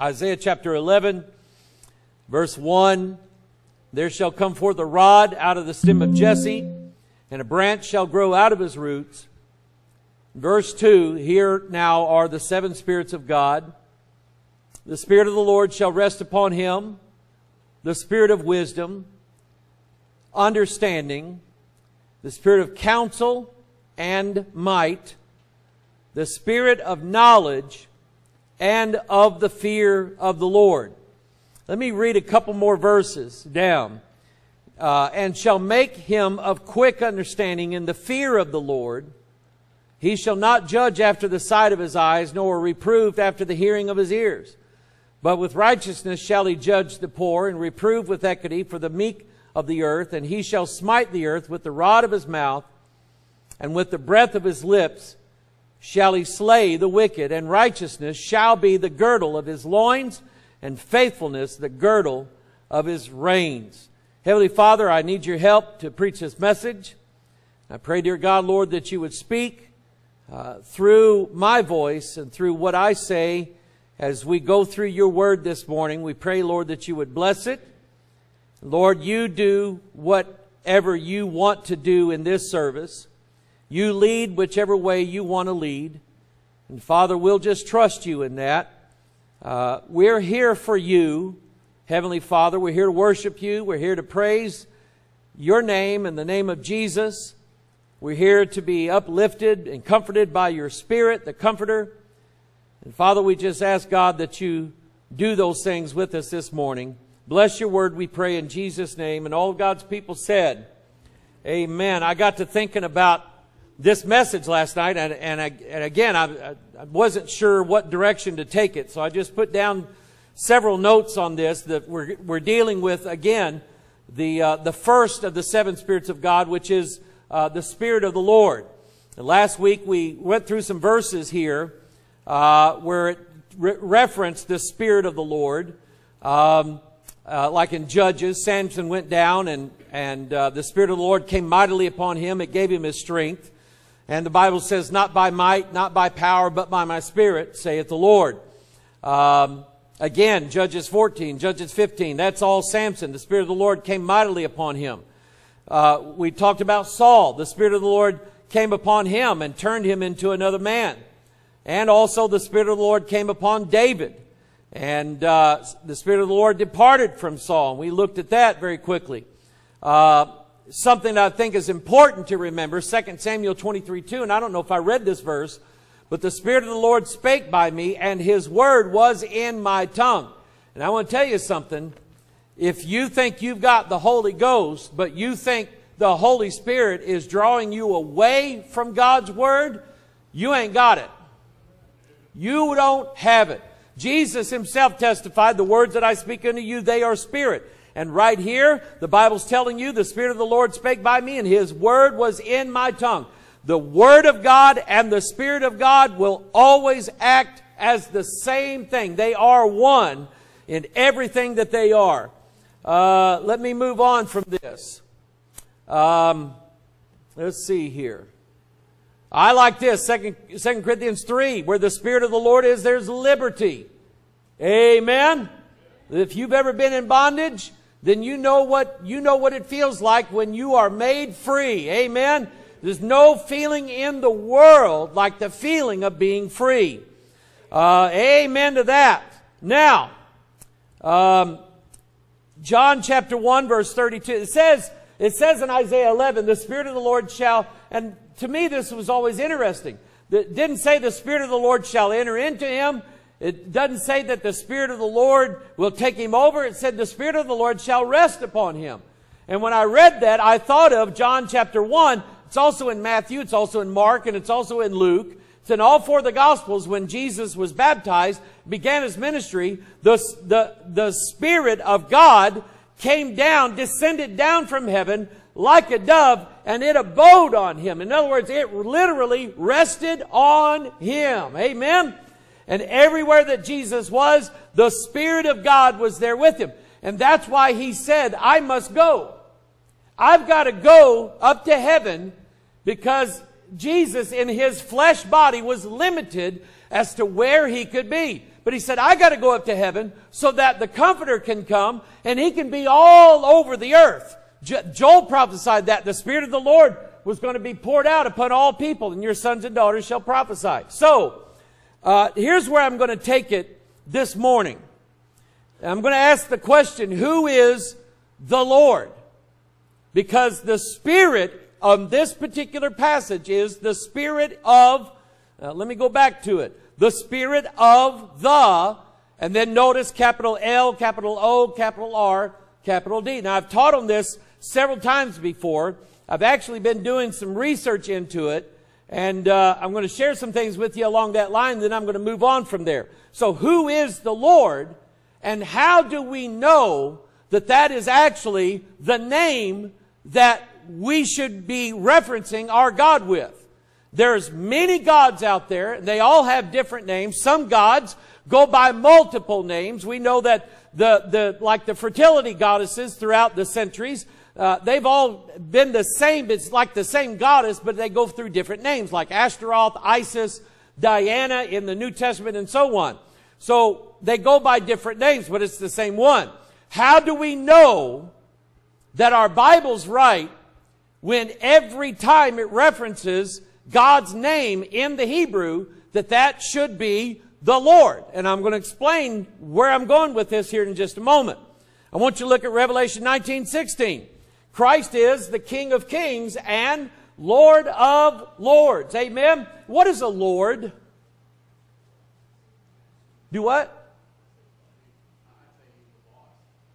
Isaiah chapter 11, verse 1. There shall come forth a rod out of the stem of Jesse, and a branch shall grow out of his roots. Verse 2 Here now are the seven spirits of God. The Spirit of the Lord shall rest upon him, the Spirit of wisdom, understanding, the Spirit of counsel and might, the Spirit of knowledge and of the fear of the Lord. Let me read a couple more verses down. Uh, and shall make him of quick understanding in the fear of the Lord. He shall not judge after the sight of his eyes, nor reprove after the hearing of his ears. But with righteousness shall he judge the poor, and reprove with equity for the meek of the earth. And he shall smite the earth with the rod of his mouth, and with the breath of his lips shall he slay the wicked, and righteousness shall be the girdle of his loins, and faithfulness the girdle of his reins. Heavenly Father, I need your help to preach this message. I pray, dear God, Lord, that you would speak uh, through my voice and through what I say as we go through your word this morning. We pray, Lord, that you would bless it. Lord, you do whatever you want to do in this service. You lead whichever way you want to lead. And Father, we'll just trust you in that. Uh, we're here for you, Heavenly Father. We're here to worship you. We're here to praise your name and the name of Jesus. We're here to be uplifted and comforted by your Spirit, the Comforter. And Father, we just ask God that you do those things with us this morning. Bless your word, we pray in Jesus' name. And all God's people said, Amen. I got to thinking about this message last night, and, and, I, and again, I, I, wasn't sure what direction to take it, so I just put down several notes on this that we're, we're dealing with, again, the, uh, the first of the seven spirits of God, which is uh, the Spirit of the Lord. And last week we went through some verses here uh, where it re- referenced the Spirit of the Lord. Um, uh, like in Judges, Samson went down and, and uh, the Spirit of the Lord came mightily upon him. It gave him his strength. And the Bible says, not by might, not by power, but by my spirit, saith the Lord. Um, again, Judges 14, Judges 15, that's all Samson. The Spirit of the Lord came mightily upon him. Uh, we talked about Saul. The Spirit of the Lord came upon him and turned him into another man. And also the Spirit of the Lord came upon David. And uh, the Spirit of the Lord departed from Saul. We looked at that very quickly. Uh, something that I think is important to remember, 2 Samuel 23, 2, and I don't know if I read this verse, but the Spirit of the Lord spake by me, and His word was in my tongue. And I want to tell you something. If you think you've got the Holy Ghost, but you think the Holy Spirit is drawing you away from God's word, you ain't got it. You don't have it. Jesus himself testified, the words that I speak unto you, they are spirit and right here, the Bible's telling you the Spirit of the Lord spake by me and His word was in my tongue. The Word of God and the Spirit of God will always act as the same thing. They are one in everything that they are. Uh, let me move on from this. Um, let's see here. I like this, Second, Corinthians 3, where the Spirit of the Lord is, there's liberty. Amen. If you've ever been in bondage, then you know what, you know what it feels like when you are made free. Amen? There's no feeling in the world like the feeling of being free. Uh, amen to that. Now, um, John chapter 1 verse 32, it says, it says in Isaiah 11, the Spirit of the Lord shall, and to me this was always interesting. It didn't say the Spirit of the Lord shall enter into him. It doesn't say that the Spirit of the Lord will take him over. It said the Spirit of the Lord shall rest upon him. And when I read that, I thought of John chapter 1. It's also in Matthew, it's also in Mark, and it's also in Luke. It's in all four of the Gospels when Jesus was baptized, began his ministry, the, the, the Spirit of God came down, descended down from heaven like a dove, and it abode on him. In other words, it literally rested on him. Amen? And everywhere that Jesus was, the Spirit of God was there with him. And that's why he said, I must go. I've got to go up to heaven because Jesus in his flesh body was limited as to where he could be. but he said, I got to go up to heaven so that the Comforter can come and he can be all over the earth. Joel prophesied that the Spirit of the Lord was going to be poured out upon all people, and your sons and daughters shall prophesy. So, uh, here's where I'm going to take it this morning. I'm going to ask the question, who is the Lord? Because the Spirit of this particular passage is the Spirit of, uh, let me go back to it, the Spirit of the, and then notice capital L, capital O, capital R, capital D. Now I've taught on this several times before. I've actually been doing some research into it, and uh, I'm going to share some things with you along that line, then I'm going to move on from there. So who is the Lord? And how do we know that that is actually the name that we should be referencing our God with? There's many gods out there, and they all have different names. Some gods go by multiple names. We know that the, the, like the fertility goddesses throughout the centuries, uh, they've all been the same. It's like the same goddess, but they go through different names, like Ashtaroth, Isis, Diana in the New Testament, and so on. So they go by different names, but it's the same one. How do we know that our Bible's right when every time it references God's name in the Hebrew, that that should be the Lord? And I'm going to explain where I'm going with this here in just a moment. I want you to look at Revelation 19, 16. Christ is the King of kings and Lord of lords. Amen. What is a Lord? Do what?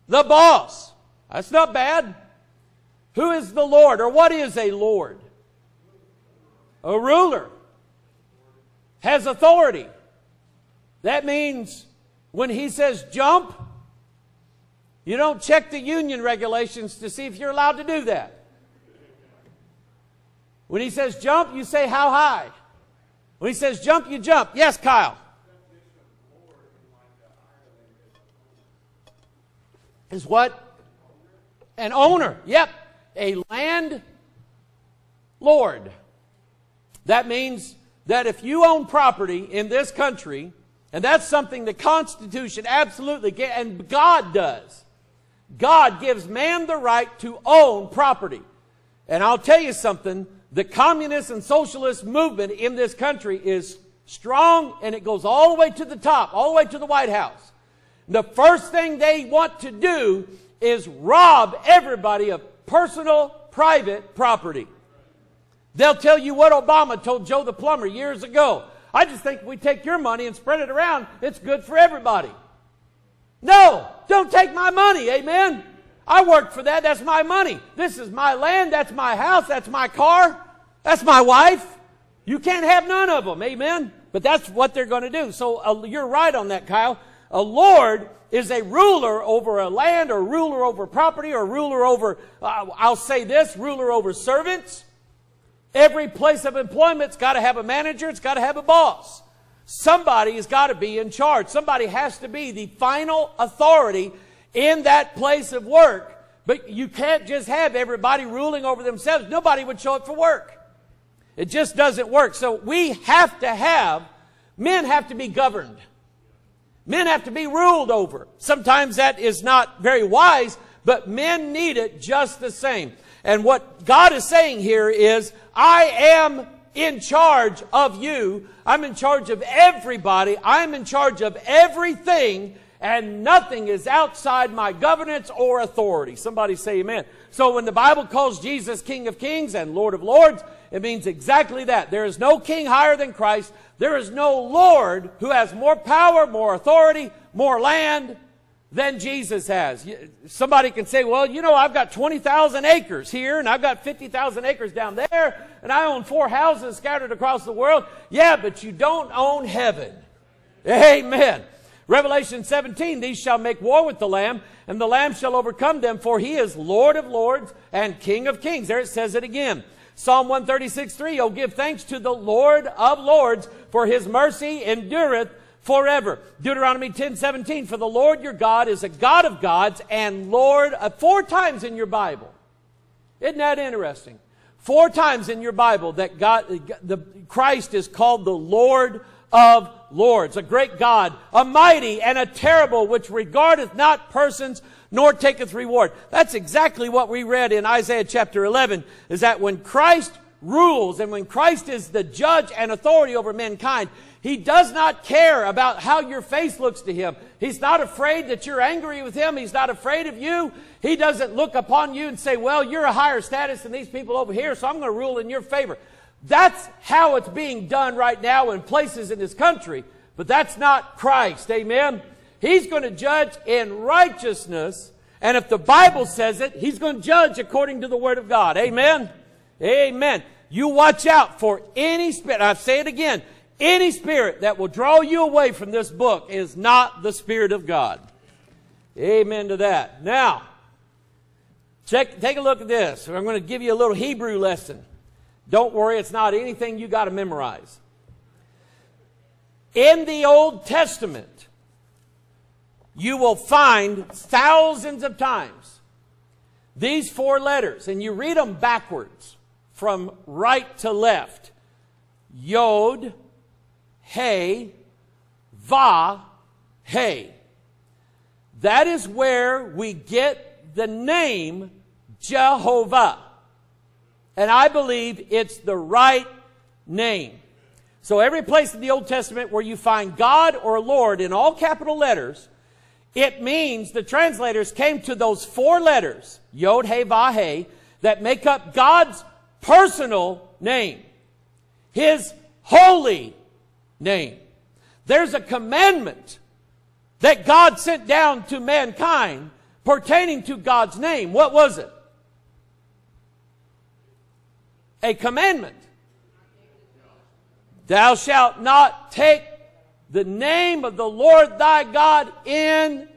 The boss. That's not bad. Who is the Lord or what is a Lord? A ruler. Has authority. That means when he says jump, you don't check the union regulations to see if you're allowed to do that. When he says jump, you say how high. When he says jump, you jump. Yes, Kyle. is what? An owner. Yep. A land lord. That means that if you own property in this country, and that's something the Constitution absolutely, and God does. God gives man the right to own property. And I'll tell you something, the communist and socialist movement in this country is strong and it goes all the way to the top, all the way to the White House. The first thing they want to do is rob everybody of personal, private property. They'll tell you what Obama told Joe the plumber years ago. I just think we take your money and spread it around, it's good for everybody. No, don't take my money, amen? I worked for that, that's my money. This is my land, that's my house, that's my car, that's my wife. You can't have none of them, amen? But that's what they're going to do. So uh, you're right on that, Kyle. A lord is a ruler over a land or ruler over property or ruler over, uh, I'll say this, ruler over servants. Every place of employment's got to have a manager, it's got to have a boss. Somebody has got to be in charge. Somebody has to be the final authority in that place of work. But you can't just have everybody ruling over themselves. Nobody would show up for work. It just doesn't work. So we have to have, men have to be governed. Men have to be ruled over. Sometimes that is not very wise, but men need it just the same. And what God is saying here is, I am in charge of you. I'm in charge of everybody. I'm in charge of everything and nothing is outside my governance or authority. Somebody say amen. So when the Bible calls Jesus King of Kings and Lord of Lords, it means exactly that. There is no king higher than Christ. There is no Lord who has more power, more authority, more land than Jesus has. Somebody can say, well, you know, I've got 20,000 acres here and I've got 50,000 acres down there and I own four houses scattered across the world. Yeah, but you don't own heaven. Amen. Revelation 17, these shall make war with the Lamb, and the Lamb shall overcome them, for he is Lord of lords and King of kings. There it says it again. Psalm 136, 3, Oh, give thanks to the Lord of lords, for his mercy endureth forever. Deuteronomy 10, 17, For the Lord your God is a God of gods and Lord, uh, four times in your Bible. Isn't that interesting? Four times in your Bible that God, the, Christ is called the Lord of lords, a great God, a mighty and a terrible, which regardeth not persons, nor taketh reward. That's exactly what we read in Isaiah chapter 11, is that when Christ rules and when Christ is the judge and authority over mankind, he does not care about how your face looks to him. He's not afraid that you're angry with him. He's not afraid of you. He doesn't look upon you and say, well, you're a higher status than these people over here, so I'm going to rule in your favor. That's how it's being done right now in places in this country. But that's not Christ. Amen. He's going to judge in righteousness. And if the Bible says it, he's going to judge according to the word of God. Amen. Amen. You watch out for any spirit. I say it again. Any spirit that will draw you away from this book is not the Spirit of God. Amen to that. Now, check, take a look at this. I'm going to give you a little Hebrew lesson. Don't worry, it's not anything you got to memorize. In the Old Testament, you will find thousands of times these four letters, and you read them backwards from right to left. Yod, Hey, Va, Hey. That is where we get the name Jehovah. And I believe it's the right name. So every place in the Old Testament where you find God or Lord in all capital letters, it means the translators came to those four letters, Yod, He, Va, He, that make up God's personal name. His holy name. There's a commandment that God sent down to mankind pertaining to God's name. What was it? A commandment. Thou shalt not take the name of the Lord thy God in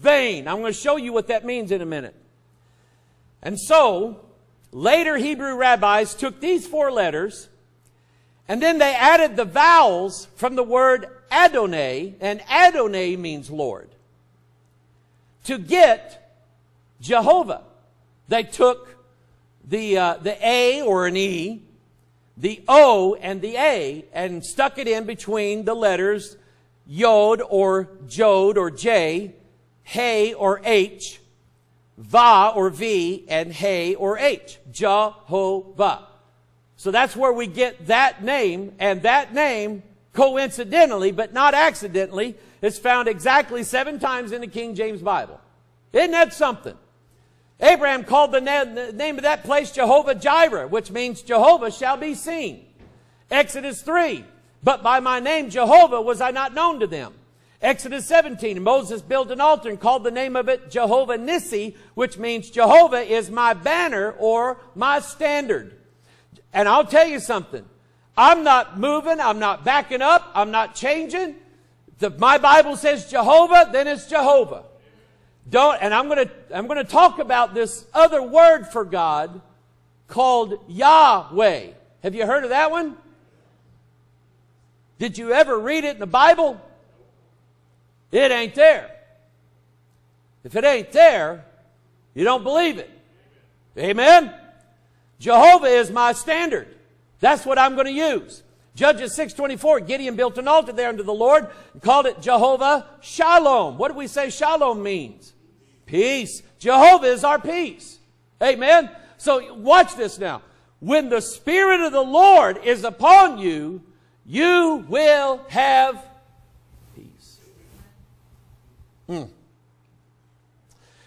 vain. I'm going to show you what that means in a minute. And so, later Hebrew rabbis took these four letters and then they added the vowels from the word Adonai, and Adonai means Lord, to get Jehovah. They took the, uh, the A or an E, the O and the A, and stuck it in between the letters Yod or Jod or J, Hey or H, Va or V, and Hey or H. Jehovah. So that's where we get that name, and that name, coincidentally, but not accidentally, is found exactly seven times in the King James Bible. Isn't that something? Abraham called the, name of that place Jehovah Jireh, which means Jehovah shall be seen. Exodus 3, but by my name Jehovah was I not known to them. Exodus 17, Moses built an altar and called the name of it Jehovah Nissi, which means Jehovah is my banner or my standard. And I'll tell you something. I'm not moving. I'm not backing up. I'm not changing. If my Bible says Jehovah, then it's Jehovah. Don't, and I'm to, I'm to talk about this other word for God called Yahweh. Have you heard of that one? Did you ever read it in the Bible? It ain't there. If it ain't there, you don't believe it. Amen? Jehovah is my standard. That's what I'm going to use. Judges 6.24, Gideon built an altar there unto the Lord and called it Jehovah Shalom. What do we say Shalom means? Peace. Jehovah is our peace. Amen. So watch this now. When the Spirit of the Lord is upon you, you will have peace. Hmm.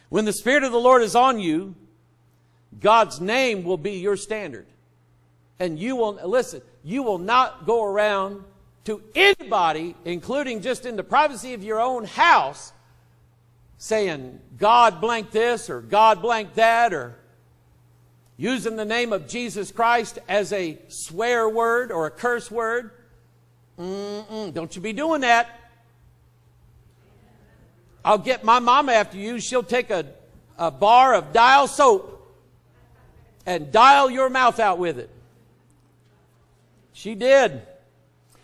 When the Spirit of the Lord is on you, God's name will be your standard. And you will, listen, you will not go around to anybody, including just in the privacy of your own house, saying, God blank this or God blank that or using the name of Jesus Christ as a swear word or a curse word. Mm-mm, don't you be doing that. I'll get my mama after you. She'll take a, a bar of dial soap and dial your mouth out with it. She did.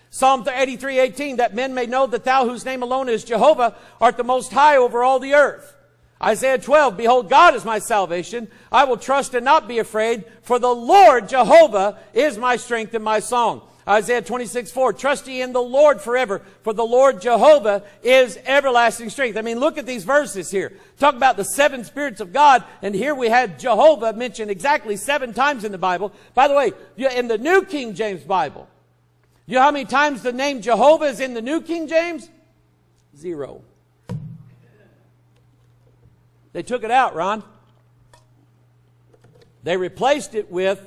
Psalm 83, 18, that men may know that thou whose name alone is Jehovah art the most high over all the earth. Isaiah 12, behold, God is my salvation. I will trust and not be afraid, for the Lord Jehovah is my strength and my song. Isaiah 26, 4. Trust ye in the Lord forever, for the Lord Jehovah is everlasting strength. I mean, look at these verses here. Talk about the seven spirits of God, and here we had Jehovah mentioned exactly seven times in the Bible. By the way, in the New King James Bible, you know how many times the name Jehovah is in the New King James? Zero. They took it out, Ron. They replaced it with,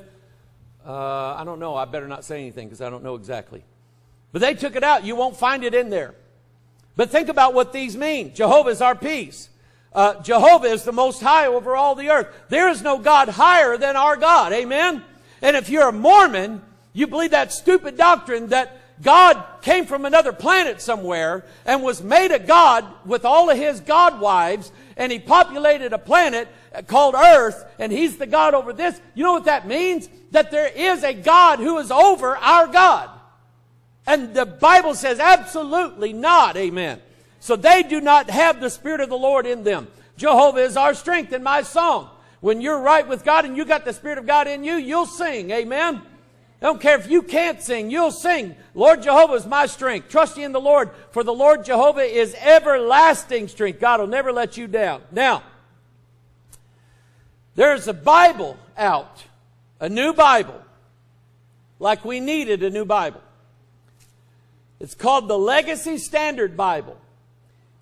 uh, I don't know, I better not say anything because I don't know exactly. But they took it out. You won't find it in there. But think about what these mean. Jehovah is our peace. Uh, Jehovah is the most high over all the earth. There is no God higher than our God. Amen? And if you're a Mormon, you believe that stupid doctrine that God came from another planet somewhere and was made a God with all of his God wives and he populated a planet called Earth and he's the God over this. You know what that means? That there is a God who is over our God. And the Bible says absolutely not. Amen. So they do not have the Spirit of the Lord in them. Jehovah is our strength in my song. When you're right with God and you got the Spirit of God in you, you'll sing. Amen. Don't care if you can't sing, you'll sing. Lord Jehovah is my strength. Trust ye in the Lord, for the Lord Jehovah is everlasting strength. God will never let you down. Now, there's a Bible out, a new Bible, like we needed a new Bible. It's called the Legacy Standard Bible.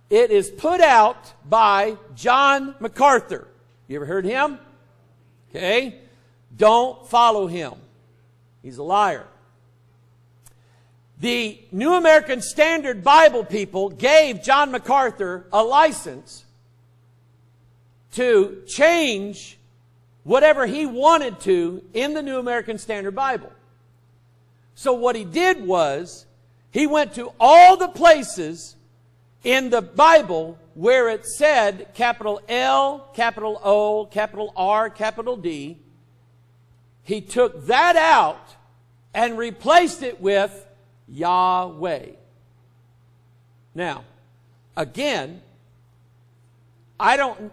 It is put out by John MacArthur. You ever heard him? Okay. Don't follow him. He's a liar. The New American Standard Bible people gave John MacArthur a license to change whatever he wanted to in the New American Standard Bible. So what he did was he went to all the places in the Bible where it said capital L, capital O, capital R, capital D. He took that out and replaced it with Yahweh. Now, again, I don't,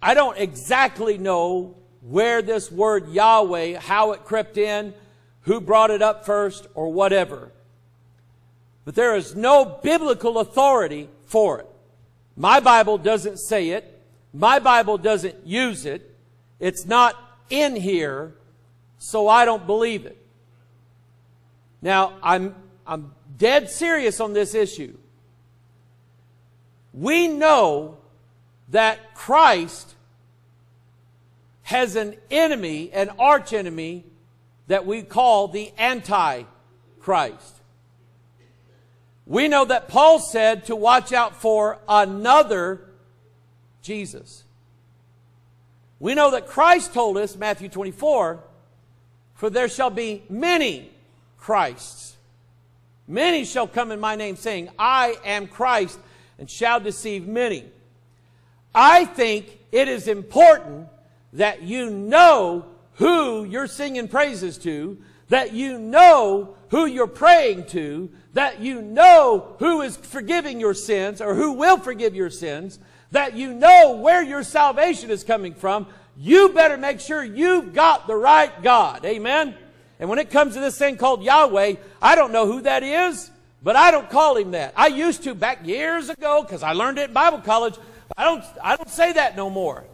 I don't exactly know where this word Yahweh, how it crept in, who brought it up first, or whatever. But there is no biblical authority for it. My Bible doesn't say it. My Bible doesn't use it. It's not in here, so I don't believe it. Now, I'm, I'm dead serious on this issue. We know that Christ has an enemy, an archenemy that we call the Antichrist. We know that Paul said to watch out for another Jesus. We know that Christ told us, Matthew 24, for there shall be many Christs. Many shall come in my name saying, I am Christ, and shall deceive many. I think it is important that you know who you're singing praises to, that you know who you're praying to, that you know who is forgiving your sins or who will forgive your sins, that you know where your salvation is coming from. You better make sure you've got the right God. Amen? And when it comes to this thing called Yahweh, I don't know who that is, but I don't call him that. I used to back years ago because I learned it in Bible college. I don't, I don't say that no more.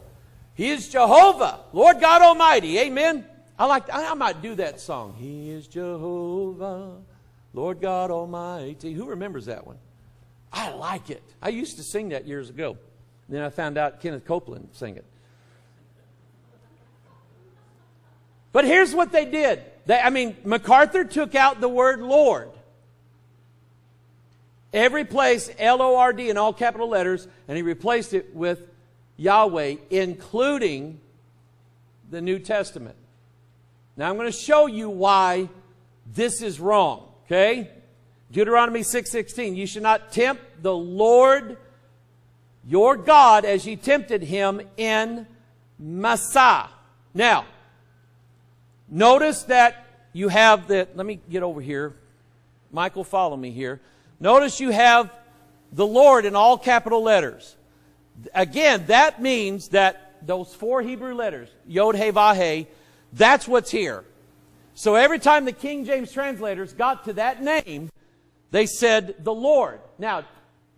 He is Jehovah, Lord God Almighty. Amen. I like, I might do that song. He is Jehovah, Lord God Almighty. Who remembers that one? I like it. I used to sing that years ago. Then I found out Kenneth Copeland sang it. But here's what they did. They, I mean, MacArthur took out the word Lord. Every place, L O R D in all capital letters, and he replaced it with Yahweh, including the New Testament. Now I'm going to show you why this is wrong, okay? Deuteronomy 6:16, you should not tempt the Lord your God as ye tempted him in Massah. Now, Notice that you have the, let me get over here. Michael, follow me here. Notice you have the Lord in all capital letters. Again, that means that those four Hebrew letters, Yod, He, Vah, He, that's what's here. So every time the King James translators got to that name, they said the Lord. Now,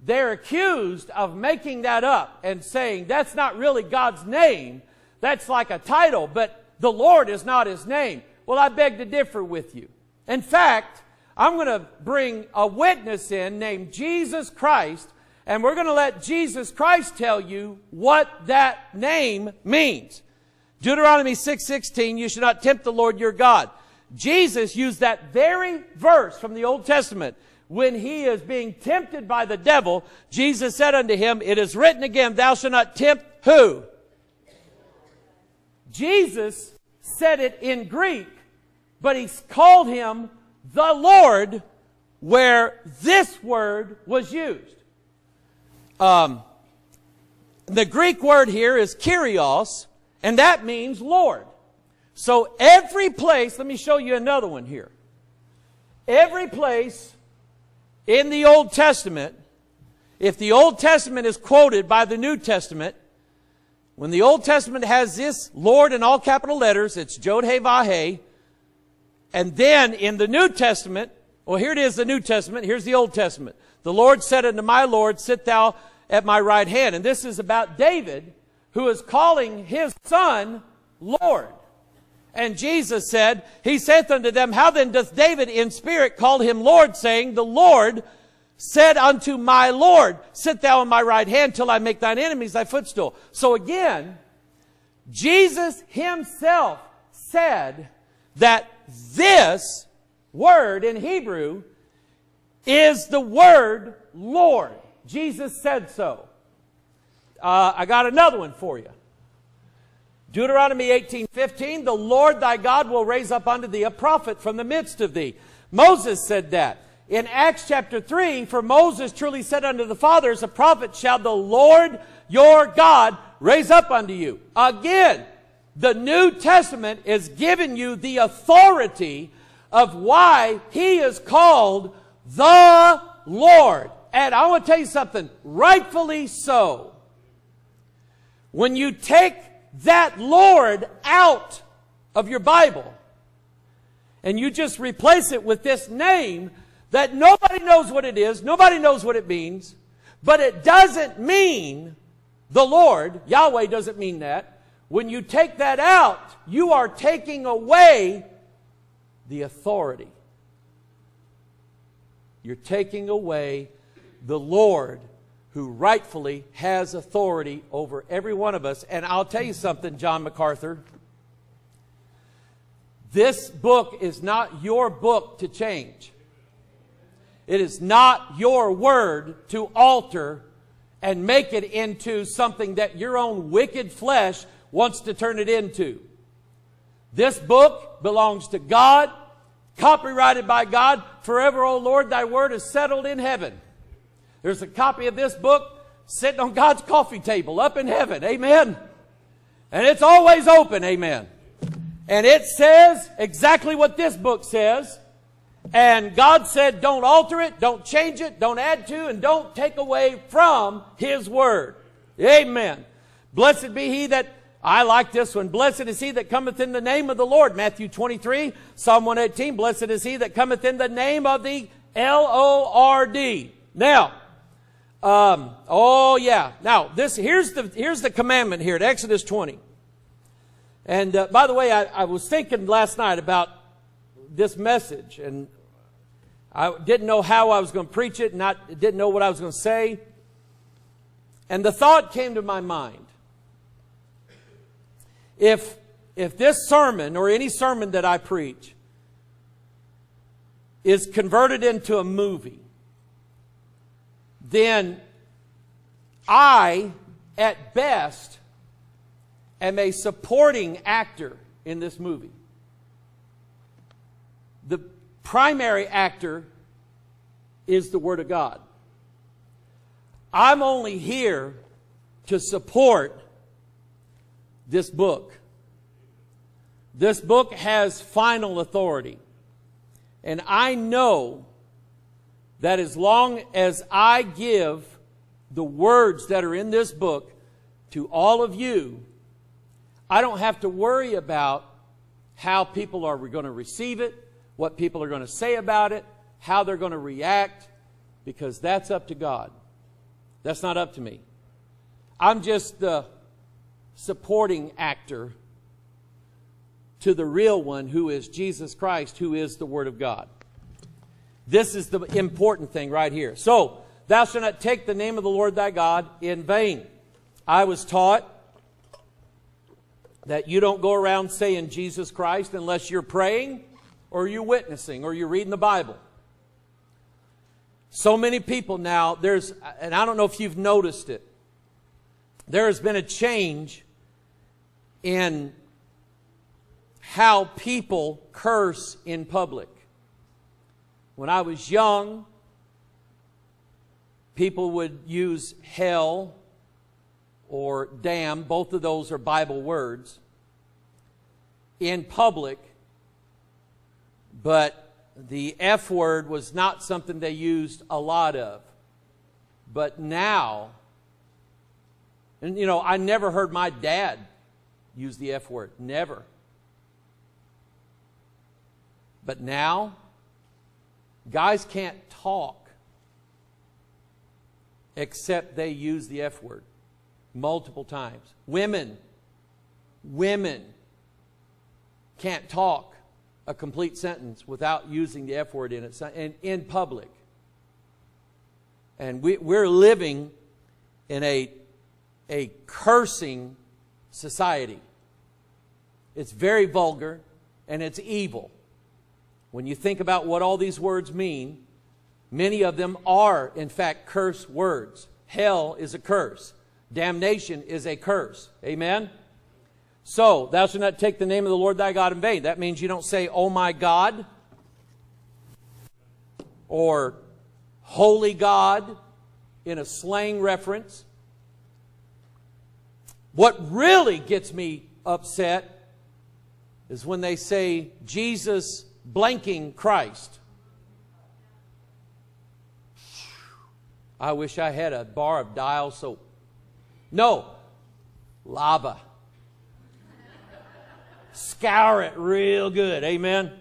they're accused of making that up and saying that's not really God's name. That's like a title, but the Lord is not his name. Well, I beg to differ with you. In fact, I'm going to bring a witness in named Jesus Christ, and we're going to let Jesus Christ tell you what that name means. Deuteronomy 6:16, you should not tempt the Lord your God. Jesus used that very verse from the Old Testament when he is being tempted by the devil. Jesus said unto him, It is written again, Thou shalt not tempt who? Jesus said it in Greek, but he called him the Lord where this word was used. Um, the Greek word here is kyrios, and that means Lord. So every place, let me show you another one here. Every place in the Old Testament, if the Old Testament is quoted by the New Testament, when the Old Testament has this Lord in all capital letters, it's Jod He Vah And then in the New Testament, well, here it is, the New Testament. Here's the Old Testament. The Lord said unto my Lord, Sit thou at my right hand. And this is about David, who is calling his son Lord. And Jesus said, He saith unto them, How then doth David in spirit call him Lord, saying, The Lord said unto my Lord, Sit thou on my right hand till I make thine enemies thy footstool. So again, Jesus himself said that this word in Hebrew is the word Lord. Jesus said so. Uh, I got another one for you. Deuteronomy 18:15, the Lord thy God will raise up unto thee a prophet from the midst of thee. Moses said that. In Acts chapter 3, for Moses truly said unto the fathers, a prophet shall the Lord your God raise up unto you. Again, the New Testament is giving you the authority of why he is called the Lord. And I want to tell you something, rightfully so. When you take that Lord out of your Bible and you just replace it with this name that nobody knows what it is, nobody knows what it means, but it doesn't mean the Lord, Yahweh doesn't mean that. When you take that out, you are taking away the authority. You're taking away the Lord who rightfully has authority over every one of us. And I'll tell you something, John MacArthur. This book is not your book to change. It is not your word to alter and make it into something that your own wicked flesh wants to turn it into. This book belongs to God, copyrighted by God. Forever, O Lord, thy word is settled in heaven. There's a copy of this book sitting on God's coffee table up in heaven. Amen. And it's always open. Amen. And it says exactly what this book says. And God said, don't alter it, don't change it, don't add to, and don't take away from His Word. Amen. Blessed be He that, I like this one, blessed is He that cometh in the name of the Lord. Matthew 23, Psalm 118, blessed is He that cometh in the name of the L-O-R-D. Now, um, oh yeah. Now this here's the here's the commandment here at Exodus 20. And uh, by the way, I, I was thinking last night about this message, and I didn't know how I was going to preach it, not didn't know what I was going to say. And the thought came to my mind: if if this sermon or any sermon that I preach is converted into a movie, then I, at best, am a supporting actor in this movie. The primary actor is the Word of God. I'm only here to support this book. This book has final authority. And I know that as long as I give the words that are in this book to all of you, I don't have to worry about how people are going to receive it, what people are going to say about it, how they're going to react, because that's up to God. That's not up to me. I'm just the supporting actor to the real one who is Jesus Christ, who is the Word of God. This is the important thing right here. So, thou shalt not take the name of the Lord thy God in vain. I was taught that you don't go around saying Jesus Christ unless you're praying or you're witnessing or you're reading the Bible. So many people now, there's, and I don't know if you've noticed it, there has been a change in how people curse in public. When I was young, people would use hell or damn, both of those are Bible words, in public, but the F word was not something they used a lot of. But now, and you know, I never heard my dad use the F word. Never. But now, guys can't talk except they use the F word multiple times. Women, women can't talk a complete sentence without using the F word in it and in public. And we, we're living in a, a cursing society. It's very vulgar and it's evil. When you think about what all these words mean, many of them are, in fact, curse words. Hell is a curse. Damnation is a curse. Amen? So, thou shalt not take the name of the Lord thy God in vain. That means you don't say, oh my God, or holy God in a slang reference. What really gets me upset is when they say Jesus blanking Christ. I wish I had a bar of dial soap. No, lava. Scour it real good. Amen.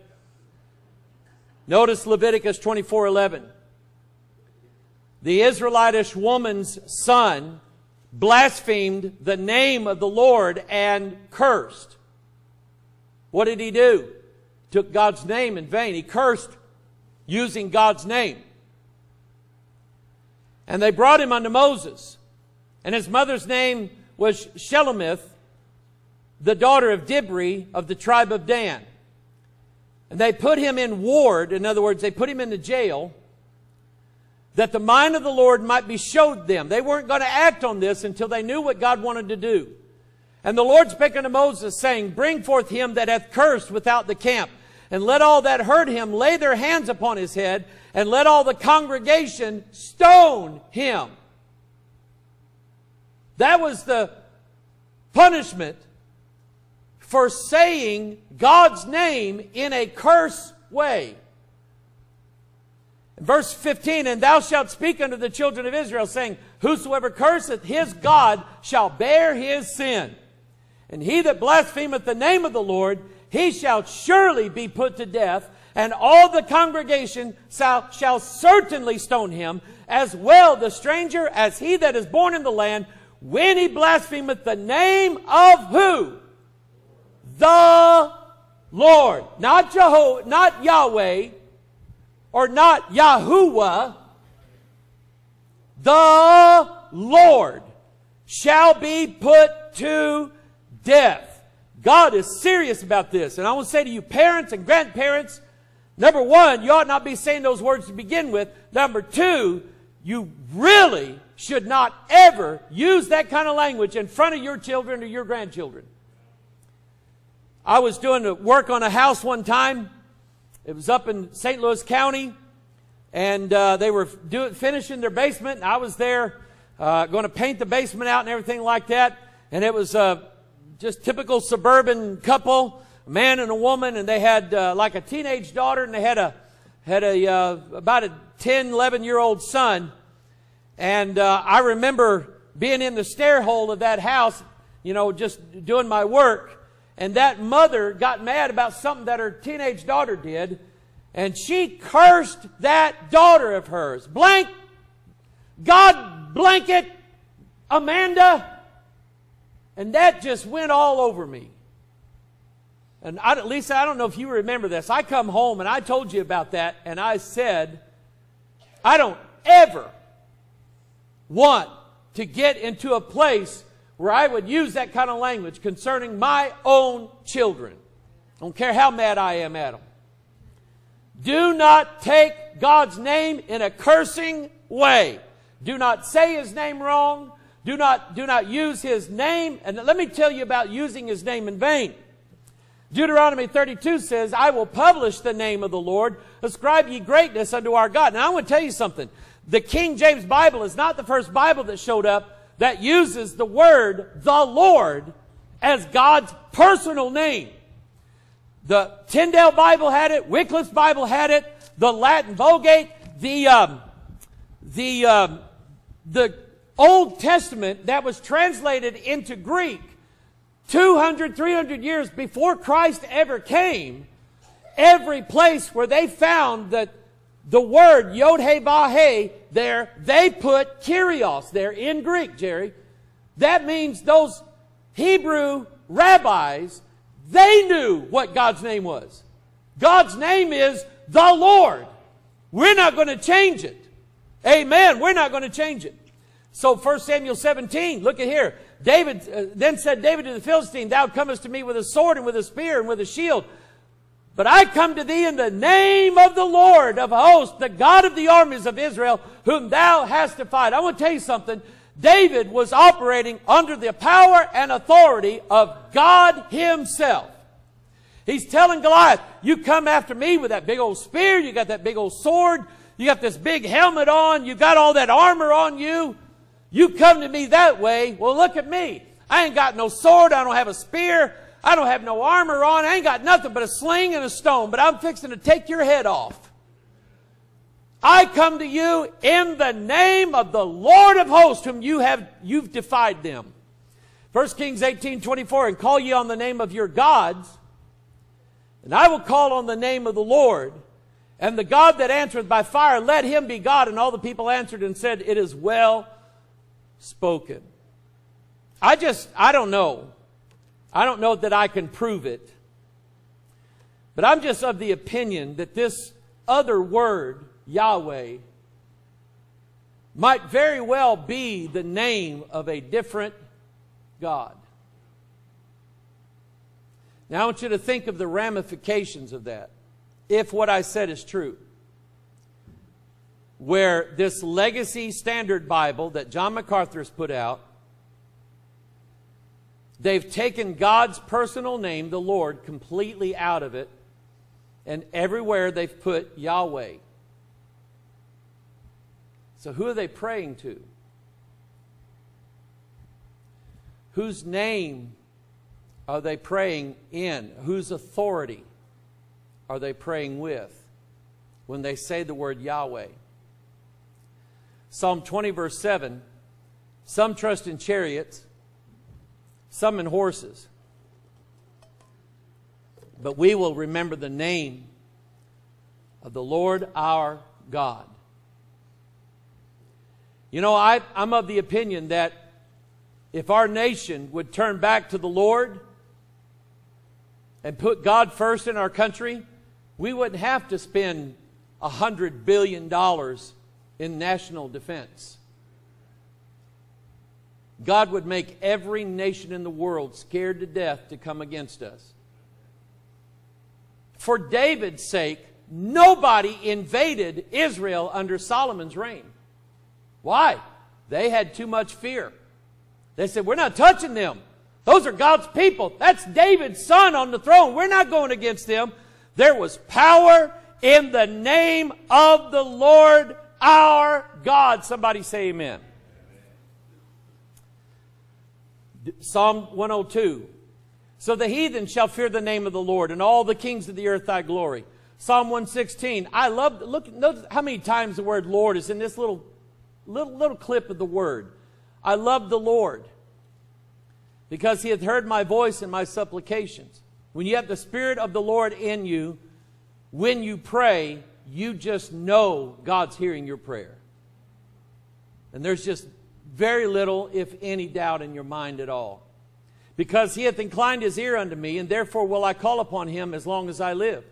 Notice Leviticus 24 11. The Israelitish woman's son blasphemed the name of the Lord and cursed. What did he do? Took God's name in vain. He cursed using God's name. And they brought him unto Moses. And his mother's name was Shelomith, the daughter of Dibri of the tribe of Dan. And they put him in ward, in other words, they put him in the jail, that the mind of the Lord might be showed them. They weren't going to act on this until they knew what God wanted to do. And the Lord spake unto Moses, saying, Bring forth him that hath cursed without the camp, and let all that heard him lay their hands upon his head, and let all the congregation stone him. That was the punishment for saying God's name in a curse way. Verse 15, and thou shalt speak unto the children of Israel, saying, Whosoever curseth his God shall bear his sin. And he that blasphemeth the name of the Lord, he shall surely be put to death, and all the congregation shall, shall certainly stone him, as well the stranger as he that is born in the land, when he blasphemeth the name of who? The Lord. Not Jehovah, not Yahweh, or not Yahuwah. The Lord shall be put to death. God is serious about this. And I want to say to you, parents and grandparents, number one, you ought not be saying those words to begin with. Number two, you really should not ever use that kind of language in front of your children or your grandchildren. I was doing work on a house one time. It was up in St. Louis County, and uh, they were doing, finishing their basement. And I was there, uh, going to paint the basement out and everything like that. And it was just typical suburban couple, a man and a woman, and they had uh, like a teenage daughter, and they had a had a uh, about a 10, 11 year old son. And uh, I remember being in the stair hole of that house, you know, just doing my work. And that mother got mad about something that her teenage daughter did, and she cursed that daughter of hers. Blank, God blanket, Amanda. And that just went all over me. And I, Lisa, I don't know if you remember this. I come home and I told you about that, and I said, I don't ever want to get into a place where I would use that kind of language concerning my own children. Don't care how mad I am at them. Do not take God's name in a cursing way. Do not say his name wrong. Do not, do not use his name. And let me tell you about using his name in vain. Deuteronomy 32 says, I will publish the name of the Lord. Ascribe ye greatness unto our God. Now I want to tell you something. The King James Bible is not the first Bible that showed up that uses the word the Lord as God's personal name. The Tyndale Bible had it, Wycliffe's Bible had it, the Latin Vulgate, the, um, the, um, the Old Testament that was translated into Greek 200, 300 years before Christ ever came, every place where they found that the word Yod He Bah He there, they put Kyrios there in Greek, Jerry. That means those Hebrew rabbis, they knew what God's name was. God's name is the Lord. We're not going to change it. Amen. We're not going to change it. So 1 Samuel 17, look at here. David, uh, then said David to the Philistine, Thou comest to me with a sword and with a spear and with a shield. But I come to thee in the name of the Lord of hosts, the God of the armies of Israel, whom thou hast defied. I want to tell you something. David was operating under the power and authority of God himself. He's telling Goliath, you come after me with that big old spear, you got that big old sword, you got this big helmet on, you got all that armor on you. You come to me that way. Well, look at me. I ain't got no sword. I don't have a spear. I don't have no armor on. I ain't got nothing but a sling and a stone, but I'm fixing to take your head off. I come to you in the name of the Lord of hosts, whom you have, you've defied them. 1 Kings 18, 24, and call ye on the name of your gods, and I will call on the name of the Lord, and the God that answereth by fire, let him be God. And all the people answered and said, It is well spoken. I just, I don't know. I don't know that I can prove it. But I'm just of the opinion that this other word, Yahweh, might very well be the name of a different God. Now I want you to think of the ramifications of that, if what I said is true. Where this legacy standard Bible that John MacArthur has put out They've taken God's personal name, the Lord, completely out of it, and everywhere they've put Yahweh. So who are they praying to? Whose name are they praying in? Whose authority are they praying with when they say the word Yahweh? Psalm 20, verse 7 Some trust in chariots some in horses. But we will remember the name of the Lord our God. You know, I, I'm of the opinion that if our nation would turn back to the Lord and put God first in our country, we wouldn't have to spend a hundred billion dollars in national defense. God would make every nation in the world scared to death to come against us. For David's sake, nobody invaded Israel under Solomon's reign. Why? They had too much fear. They said, We're not touching them. Those are God's people. That's David's son on the throne. We're not going against them. There was power in the name of the Lord our God. Somebody say amen. Psalm 102. So the heathen shall fear the name of the Lord, and all the kings of the earth thy glory. Psalm 116. I love, look, notice how many times the word Lord is in this little, little, little clip of the word. I love the Lord. because he hath heard my voice and my supplications. When you have the Spirit of the Lord in you, when you pray, you just know God's hearing your prayer. And there's just very little, if any, doubt in your mind at all. Because he hath inclined his ear unto me, and therefore will I call upon him as long as I live.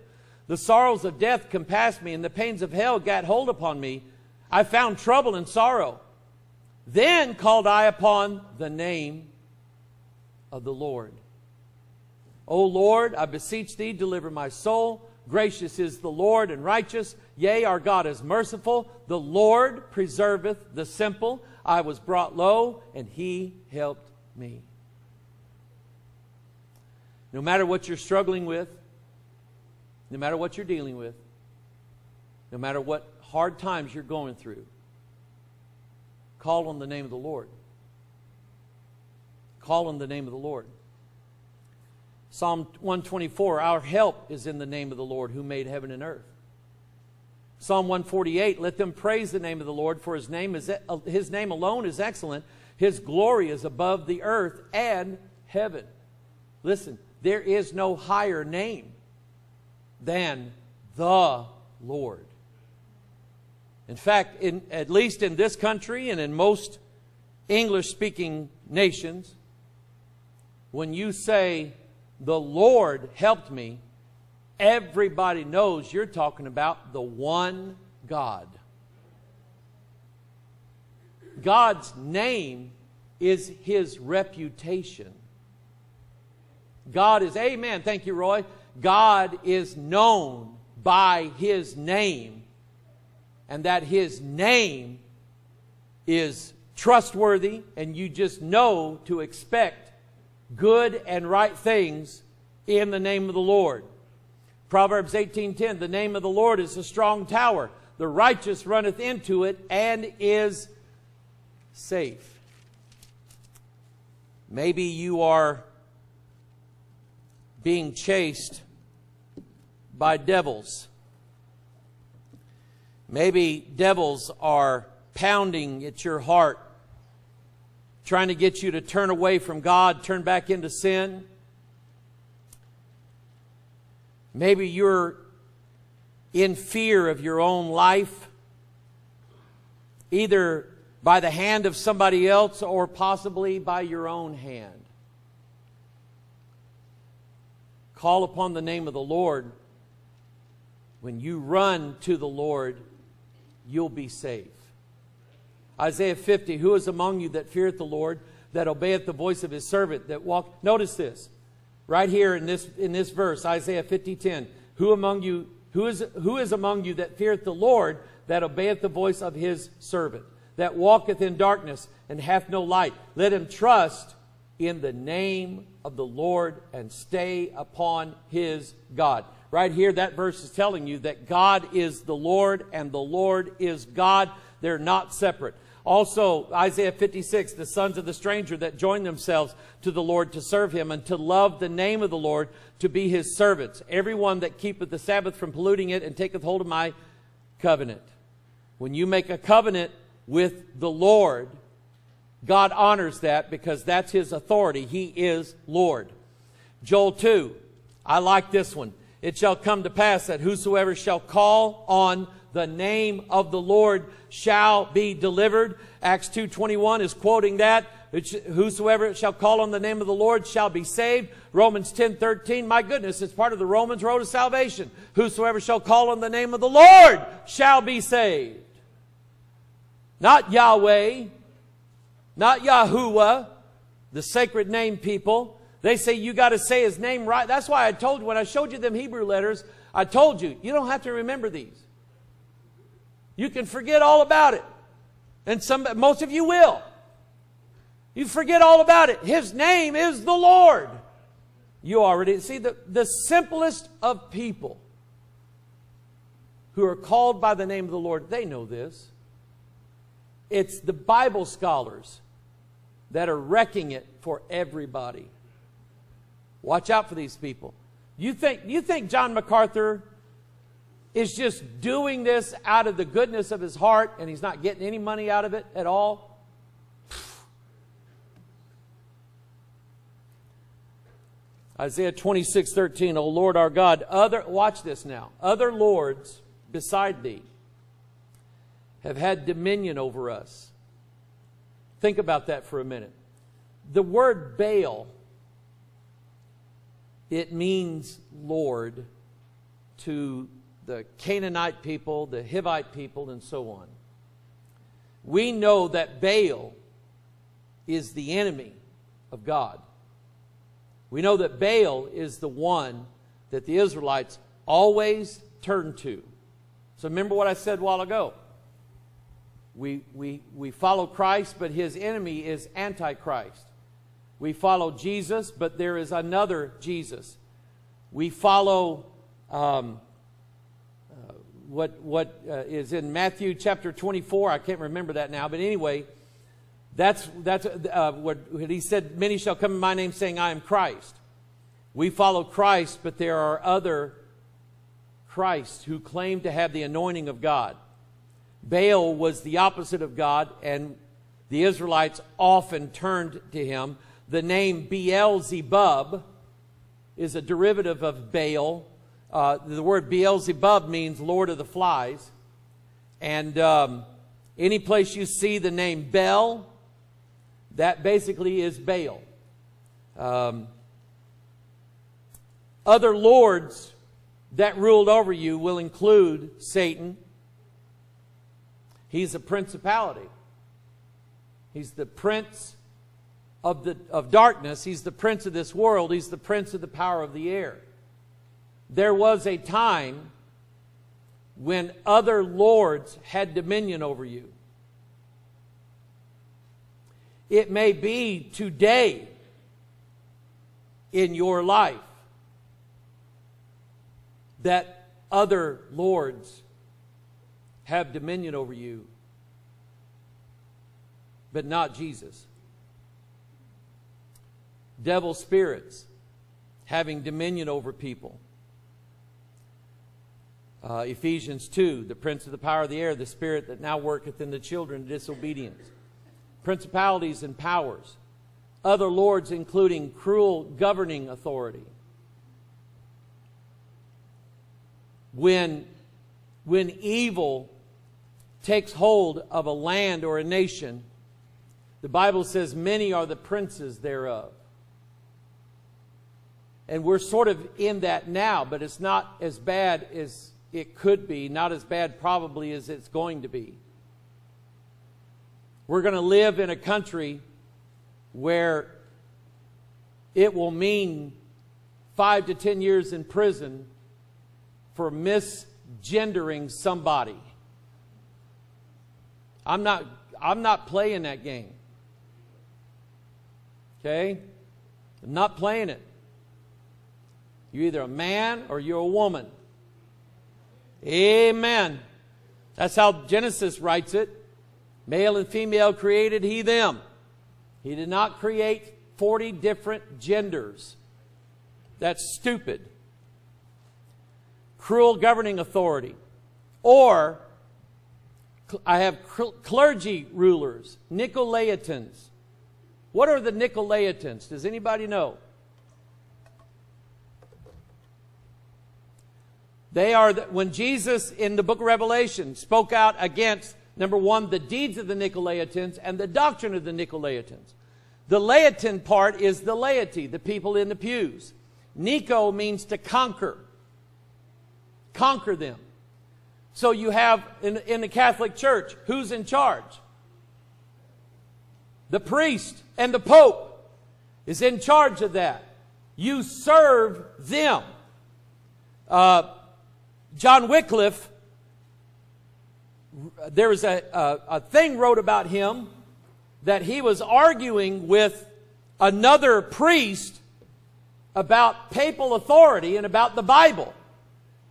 The sorrows of death compassed me, and the pains of hell gat hold upon me. I found trouble and sorrow. Then called I upon the name of the Lord. O Lord, I beseech thee, deliver my soul. Gracious is the Lord and righteous. Yea, our God is merciful. The Lord preserveth the simple. I was brought low, and he helped me. No matter what you're struggling with, no matter what you're dealing with, no matter what hard times you're going through, call on the name of the Lord. Call on the name of the Lord. Psalm 124 Our help is in the name of the Lord who made heaven and earth. Psalm 148 Let them praise the name of the Lord, for his name, is, his name alone is excellent. His glory is above the earth and heaven. Listen, there is no higher name than the Lord. In fact, in, at least in this country and in most English speaking nations, when you say, the Lord helped me, everybody knows you're talking about the one God. God's name is his reputation. God is, amen. Thank you, Roy. God is known by his name, and that his name is trustworthy, and you just know to expect good and right things in the name of the Lord. Proverbs 18:10 The name of the Lord is a strong tower the righteous runneth into it and is safe. Maybe you are being chased by devils. Maybe devils are pounding at your heart trying to get you to turn away from God, turn back into sin. Maybe you're in fear of your own life, either by the hand of somebody else or possibly by your own hand. Call upon the name of the Lord. When you run to the Lord, you'll be safe. Isaiah 50, who is among you that feareth the Lord, that obeyeth the voice of his servant, that walk. Notice this, right here in this, in this verse, Isaiah 50, 10. Who among you, who is, who is among you that feareth the Lord, that obeyeth the voice of his servant, that walketh in darkness and hath no light? Let him trust in the name of the Lord and stay upon his God. Right here, that verse is telling you that God is the Lord and the Lord is God. They're not separate. Also, Isaiah 56, the sons of the stranger that join themselves to the Lord to serve him and to love the name of the Lord to be his servants. Everyone that keepeth the Sabbath from polluting it and taketh hold of my covenant. When you make a covenant with the Lord, God honors that because that's his authority. He is Lord. Joel 2, I like this one. It shall come to pass that whosoever shall call on the name of the Lord shall be delivered. Acts 2.21 is quoting that. Whosoever shall call on the name of the Lord shall be saved. Romans 10.13, my goodness, it's part of the Romans road of salvation. Whosoever shall call on the name of the Lord shall be saved. Not Yahweh, not Yahuwah, the sacred name people. They say you got to say his name right. That's why I told you when I showed you them Hebrew letters, I told you, you don't have to remember these. You can forget all about it. And some, most of you will. You forget all about it. His name is the Lord. You already see the, the simplest of people who are called by the name of the Lord, they know this. It's the Bible scholars that are wrecking it for everybody. Watch out for these people. You think, you think John MacArthur is just doing this out of the goodness of his heart and he's not getting any money out of it at all, Isaiah 26, 13, O Lord our God, other, watch this now, other lords beside thee have had dominion over us. Think about that for a minute. The word Baal, it means Lord to the Canaanite people, the Hivite people, and so on. We know that Baal is the enemy of God. We know that Baal is the one that the Israelites always turn to. So remember what I said a while ago. We, we, we follow Christ, but his enemy is Antichrist. We follow Jesus, but there is another Jesus. We follow um, what, what uh, is in Matthew chapter 24. I can't remember that now, but anyway, that's, that's uh, what, he said, Many shall come in my name saying, I am Christ. We follow Christ, but there are other Christs who claim to have the anointing of God. Baal was the opposite of God, and the Israelites often turned to him. The name Beelzebub is a derivative of Baal. Uh, the word Beelzebub means Lord of the Flies. And um, any place you see the name Bel, that basically is Baal. Um, other lords that ruled over you will include Satan. He's a principality. He's the prince of, the, of darkness. He's the prince of this world. He's the prince of the power of the air. There was a time when other lords had dominion over you. It may be today in your life that other lords have dominion over you, but not Jesus. Devil spirits having dominion over people. Uh, Ephesians 2, the prince of the power of the air, the spirit that now worketh in the children of disobedience. Principalities and powers. Other lords, including cruel governing authority. When, when evil takes hold of a land or a nation, the Bible says, Many are the princes thereof. And we're sort of in that now, but it's not as bad as it could be, not as bad probably as it's going to be. We're going to live in a country where it will mean five to ten years in prison for misgendering somebody. I'm not, I'm not playing that game. Okay? I'm not playing it. You're either a man or you're a woman. Amen. That's how Genesis writes it. Male and female created he them. He did not create 40 different genders. That's stupid. Cruel governing authority. Or I have clergy rulers, Nicolaitans. What are the Nicolaitans? Does anybody know? They are, the, when Jesus in the book of Revelation spoke out against, number one, the deeds of the Nicolaitans and the doctrine of the Nicolaitans. The Laitan part is the laity, the people in the pews. Nico means to conquer. Conquer them. So you have in, in the Catholic Church, who's in charge? The priest and the Pope is in charge of that. You serve them. Uh, John Wycliffe, there was a, a, a thing wrote about him that he was arguing with another priest about papal authority and about the Bible.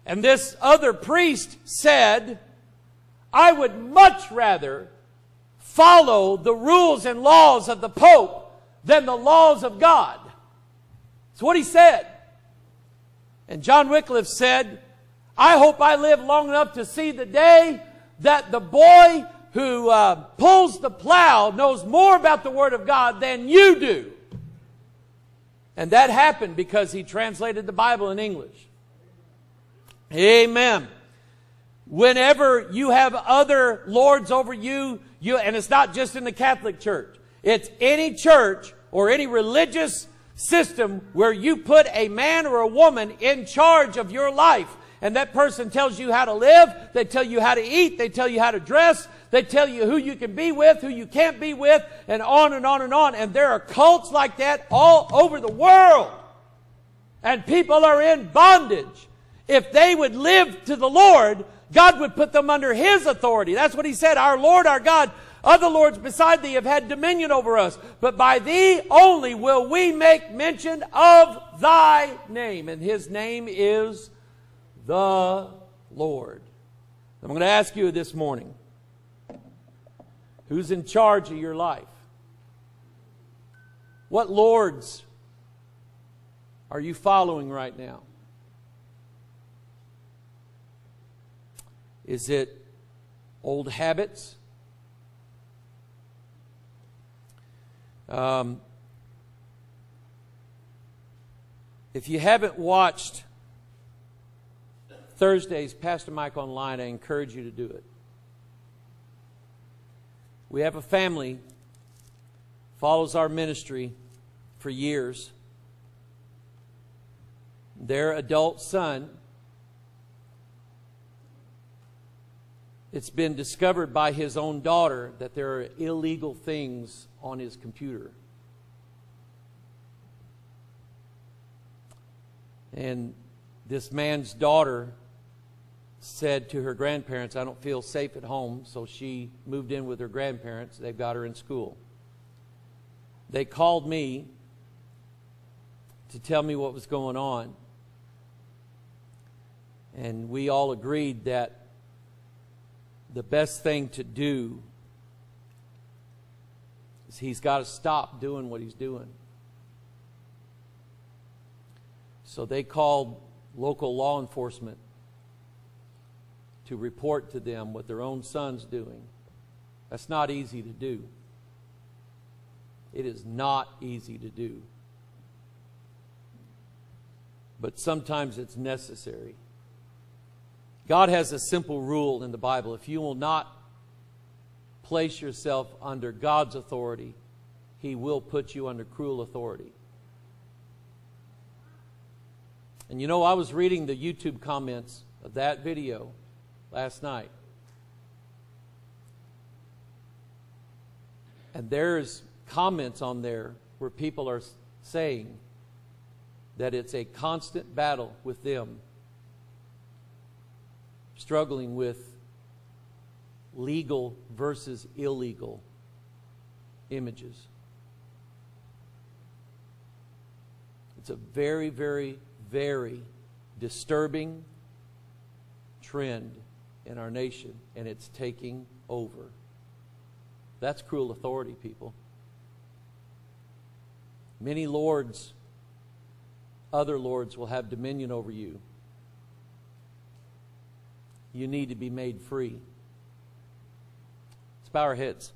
And this other priest said, I would much rather follow the rules and laws of the Pope than the laws of God. That's what he said. And John Wycliffe said, I hope I live long enough to see the day that the boy who uh, pulls the plow knows more about the Word of God than you do. And that happened because he translated the Bible in English. Amen. Whenever you have other lords over you, you, and it's not just in the Catholic Church, it's any church or any religious system where you put a man or a woman in charge of your life. And that person tells you how to live, they tell you how to eat, they tell you how to dress, they tell you who you can be with, who you can't be with, and on and on and on. And there are cults like that all over the world. And people are in bondage. If they would live to the Lord, God would put them under His authority. That's what He said. Our Lord, our God, other lords beside thee have had dominion over us, but by thee only will we make mention of thy name. And his name is the Lord. I'm going to ask you this morning who's in charge of your life? What lords are you following right now? Is it old habits? Um, if you haven't watched Thursday's Pastor Mike Online, I encourage you to do it. We have a family follows our ministry for years. Their adult son it's been discovered by his own daughter that there are illegal things on his computer. And this man's daughter said to her grandparents, I don't feel safe at home, so she moved in with her grandparents. They've got her in school. They called me to tell me what was going on. And we all agreed that the best thing to do is he's got to stop doing what he's doing. So they called local law enforcement to report to them what their own son's doing. That's not easy to do. It is not easy to do. But sometimes it's necessary. God has a simple rule in the Bible. If you will not place yourself under God's authority, He will put you under cruel authority. And you know, I was reading the YouTube comments of that video last night. And there's comments on there where people are saying that it's a constant battle with them struggling with legal versus illegal images. It's a very, very, very disturbing trend in our nation, and it's taking over. That's cruel authority, people. Many lords, other lords, will have dominion over you you need to be made free. Let's bow our heads.